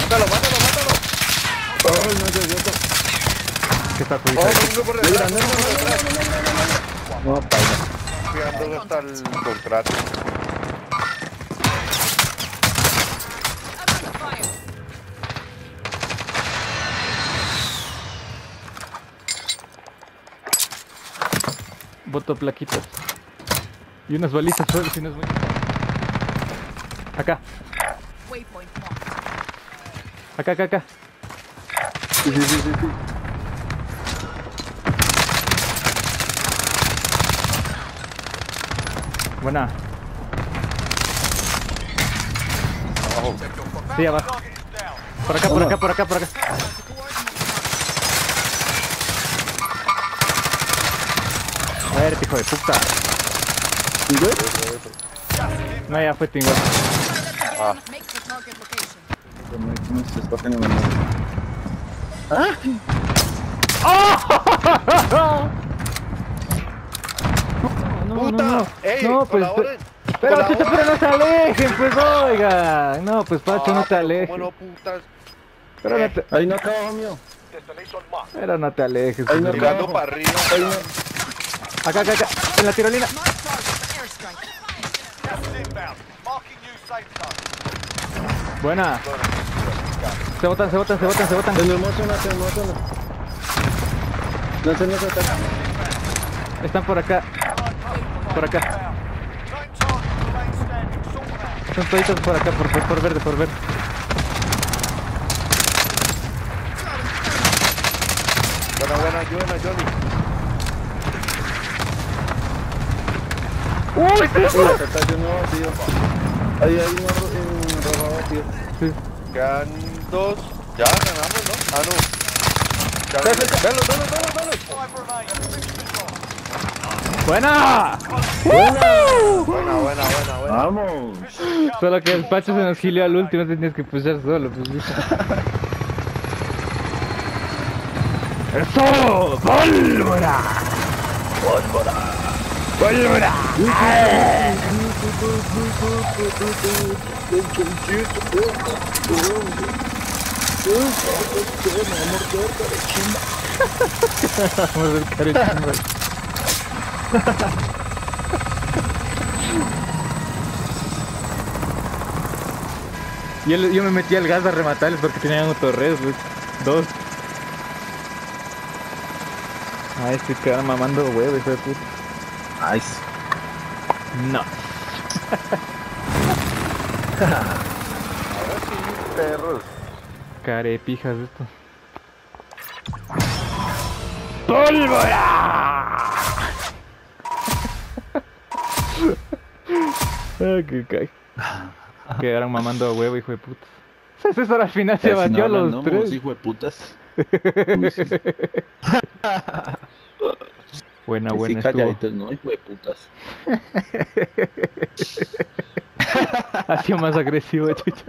Mátalo, mátalo, mátalo. Ay, no, yo, yo, ¿Qué está Oh, vengo por detrás, vengo por detrás. No, paila. Cuidando hasta el contrato. Boto plaquitas. Y unas balitas solo, si no es muy... Acá, acá, acá, acá. Sí, sí, sí, sí, sí. Buena. Abajo. Sí, abajo. Por acá, por acá, por acá, por acá. Muerte, hijo de puta. No, ya fue tingo. Ah. No se está haciendo No, no, ¡Puta! no. ¡Ey, No, pues. colaboren! Pero, colaboren. chuta, pero no se alejen, pues, oiga. No, pues, Pacho, no Ah, te pero alejes. ¿Cómo no, putas? Pero no te, Ahí no acá abajo mío. pero no te alejes. Ahí no para arriba. Ahí no. Acá, acá, acá. En la tirolina. Buena. Se botan, se botan, se botan, se botan. Se nos emociona, se nos emociona. No se nos ataca. Están por acá. Por acá. Son toditos por acá, por, por, por verde, por verde. Buena, buena, buena, Johnny. ¡Uy! Acá está tío. Ahí hay uno robado, tío. Sí. Quedan dos. Ya ganamos, ¿no? Ah, no. Ya. Velo, velo, velo, velo. ¡Buena! Buena, buena, buena, buena. Vamos. Solo que el Pacho se nos gilió al último, tenías que pushar solo, pues. ¡Eso! ¡Pólvora! ¡Pólvora! ¡Pólvora! Vamos a ver. Yo, yo me metí al gas a rematarles porque tenían autorres, pues. Dos. Ay, estoy quedando mamando huevo, hijo de puta. Nice. No. Ahora sí, perros. Carepijas esto. ¡Pólvora! ah, que cae. Quedaron mamando a huevo, hijo de puta. César al final se batió a los tres. hijo de putas. Buena, Sí, buena calladitos, no, hijo de putas. Ha sido más agresivo, chucha.